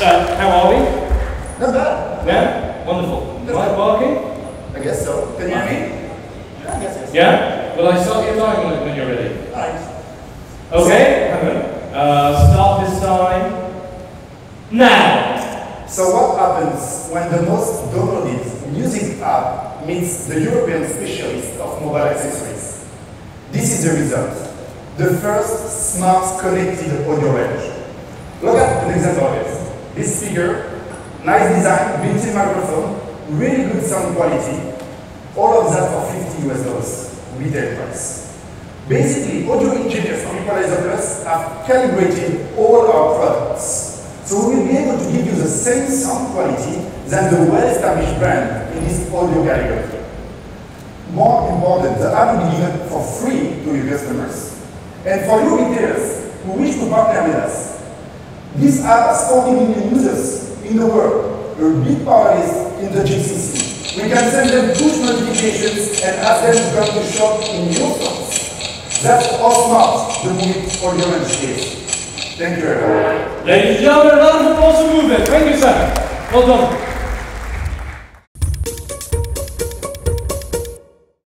So, how are we? Not bad. Yeah? Wonderful. Am I barking? I guess so. Can you hear me? Yeah, I guess yes. Yeah? Well, I start your time when, when you're ready. Right. Okay, hang on. Uh, start this time. Now! So what happens when the most downloaded music app meets the European specialist of mobile accessories? This is the result. The first smart connected audio range. Look at an example of this. This speaker, nice design, built-in microphone, really good sound quality, all of that for 50 US dollars, retail price. Basically, audio engineers from Equalizer Plus have calibrated all our products. So we will be able to give you the same sound quality than the well-established brand in this audio category. More important, the app will be given for free to your customers. And for you retailers who wish to partner with us, app has 40 million users in the world, a big part is in the GCC. We can send them push notifications and ask them to come to shop in your stores. That's how smart the Move Audio Range is. Thank you very much. Ladies and gentlemen, round of applause for MUVIT. Thank you, sir. Well done.